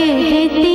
कहते